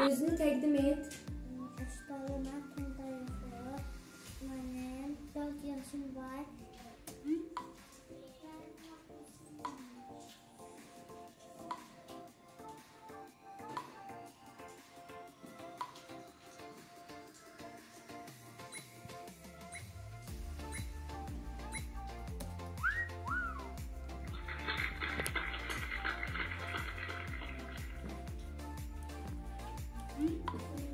özünü təqdim et. Tunda yazılır. Mənim 4 yaşım var. Mm-hmm.